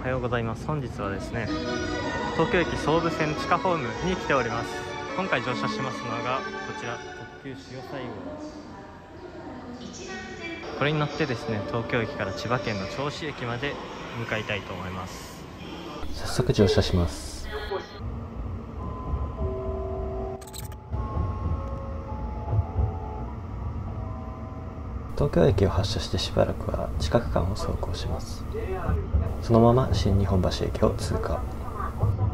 おはようございます。本日はですね東京駅総武線地下ホームに来ております。今回乗車しますのがこちら特急潮西号です。これに乗ってですね東京駅から千葉県の銚子駅まで向かいたいと思います。早速乗車します。東京駅を発車してしばらくは近く間を走行します。そのまま新日本橋駅を通過。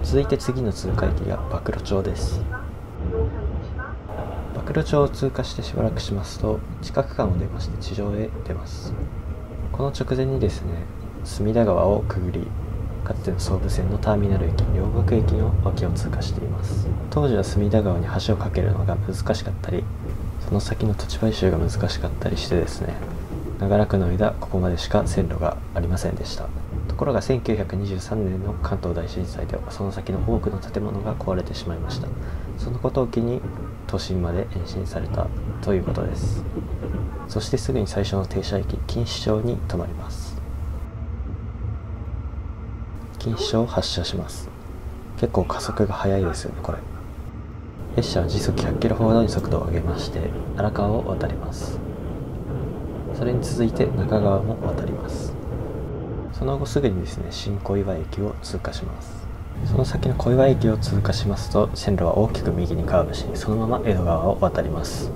続いて次の通過駅が曝露町です。曝露町を通過してしばらくしますと近く間を出まして地上へ出ます。この直前にですね隅田川をくぐりかつての総武線のターミナル駅両国駅の脇を通過しています。当時は隅田川に橋を架けるのが難しかったりその先の土地買収が難しかったりしてですね長らくの間ここまでしか線路がありませんでした。ところが1923年の関東大震災ではその先の多くの建物が壊れてしまいました。そのことを機に都心まで延伸されたということです。そしてすぐに最初の停車駅錦糸町に停まります。錦糸町を発車します。結構加速が速いですよねこれ。列車は時速100キロほどに速度を上げまして荒川を渡ります。それに続いて中川も渡ります。その後すぐにですね新小岩駅を通過します。その先の小岩駅を通過しますと線路は大きく右にカーブしそのまま江戸川を渡ります。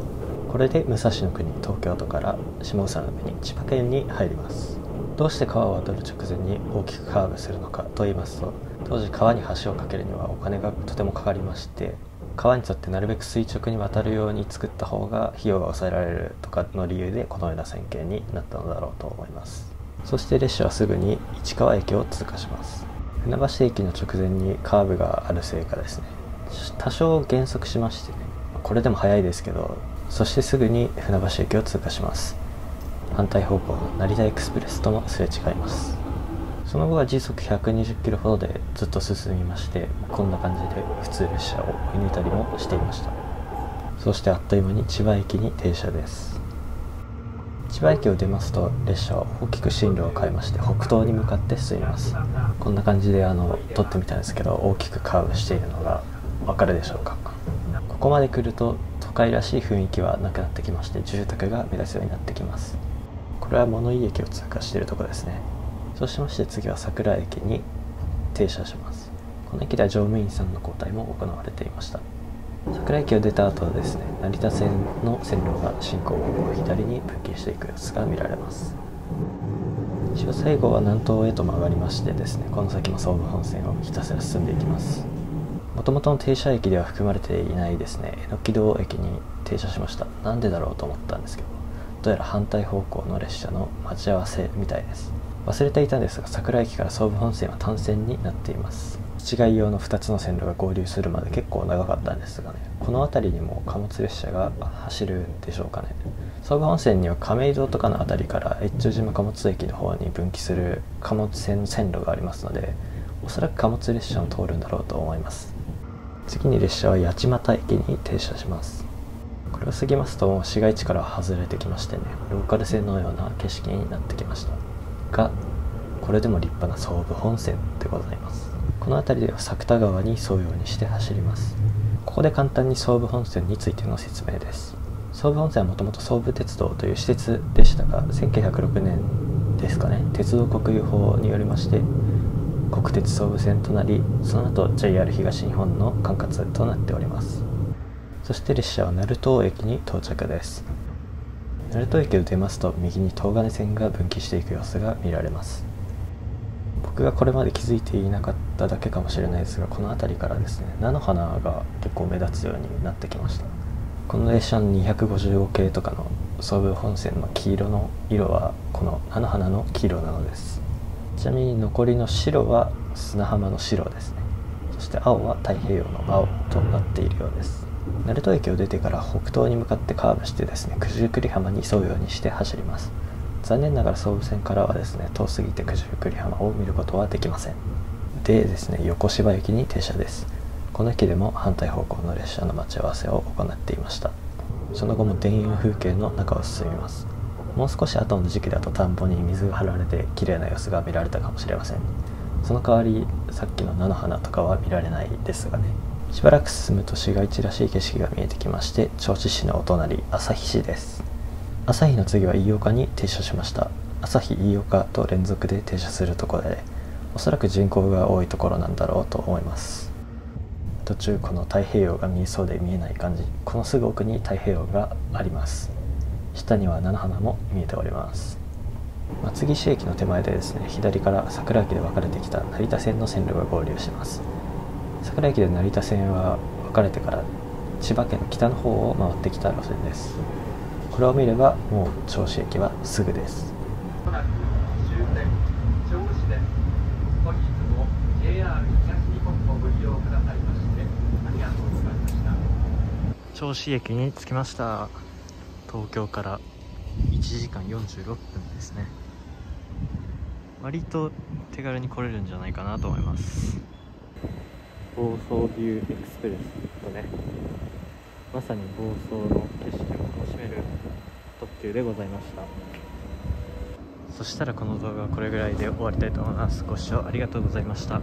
これで武蔵国東京都から下総の国千葉県に入ります。どうして川を渡る直前に大きくカーブするのかと言いますと当時川に橋を架けるにはお金がとてもかかりまして川に沿ってなるべく垂直に渡るように作った方が費用が抑えられるとかの理由でこのような線形になったのだろうと思います。そして列車はすぐに市川駅を通過します。船橋駅の直前にカーブがあるせいかですね。多少減速しましてね。これでも早いですけどそしてすぐに船橋駅を通過します。反対方向成田エクスプレスともすれ違います。その後は時速120キロほどでずっと進みましてこんな感じで普通列車を追い抜いたりもしていました。そしてあっという間に千葉駅に停車です。千葉駅を出ますと列車は大きく進路を変えまして北東に向かって進みます。こんな感じであの撮ってみたんですけど大きくカーブしているのがわかるでしょうか。ここまで来ると都会らしい雰囲気はなくなってきまして住宅が目立つようになってきます。これは物井駅を通過しているとこですね。そうしまして次は桜駅に停車します。この駅では乗務員さんの交代も行われていました。桜駅を出た後はですね成田線の線路が進行方向左に分岐していく様子が見られます。潮西号は南東へと曲がりましてですねこの先も総武本線をひたすら進んでいきます。もともとの停車駅では含まれていないですね榎木戸駅に停車しました。なんでだろうと思ったんですけどどうやら反対方向の列車の待ち合わせみたいです。忘れていたんですが桜駅から総武本線は単線になっています。違い用の2つの線路が合流するまで結構長かったんですがねこの辺りにも貨物列車が走るんでしょうかね。総武本線には亀戸とかの辺りから越中島貨物駅の方に分岐する貨物線の線路がありますのでおそらく貨物列車も通るんだろうと思います。次に列車は八街駅に停車します。これを過ぎますと市街地から外れてきましてねローカル線のような景色になってきました。がこれでも立派な総武本線でございます。この辺りでは作田川に沿うようにして走ります。ここで簡単に総武本線についての説明です。総武本線はもともと総武鉄道という施設でしたが1906年ですかね鉄道国有法によりまして国鉄総武線となりその後 JR 東日本の管轄となっております。そして列車は鳴門駅に到着です。鳴門駅を出ますと右に東金線が分岐していく様子が見られます。僕がこれまで気づいていなかっただけかもしれないですがこの辺りからですね菜の花が結構目立つようになってきました。この列車の255系とかの総武本線の黄色の色はこの菜の花の黄色なのです。ちなみに残りの白は砂浜の白ですね。そして青は太平洋の青となっているようです。鳴門駅を出てから北東に向かってカーブしてですね九十九里浜に沿うようにして走ります。残念ながら総武線からはですね遠すぎて九十九里浜を見ることはできません。でですね横芝駅に停車です。この駅でも反対方向の列車の待ち合わせを行っていました。その後も田園風景の中を進みます。もう少し後の時期だと田んぼに水が張られて綺麗な様子が見られたかもしれません。その代わりさっきの菜の花とかは見られないですがね。しばらく進むと市街地らしい景色が見えてきまして銚子市のお隣旭市です。旭の次は飯岡に停車しました。旭飯岡と連続で停車するところでおそらく人口が多いところなんだろうと思います。途中この太平洋が見えそうで見えない感じ。このすぐ奥に太平洋があります。下には菜の花も見えております。松岸駅の手前でですね左から桜駅で分かれてきた成田線の線路が合流します。桜駅で成田線は分かれてから千葉県の北の方を回ってきた路線です。これを見ればもう銚子駅はすぐです。銚子駅に着きました。東京から1時間46分ですね。割と手軽に来れるんじゃないかなと思います。房総ビューエクスプレスとねまさに房総の景色を楽しめる特急でございました。そしたらこの動画はこれぐらいで終わりたいと思います。ご視聴ありがとうございました。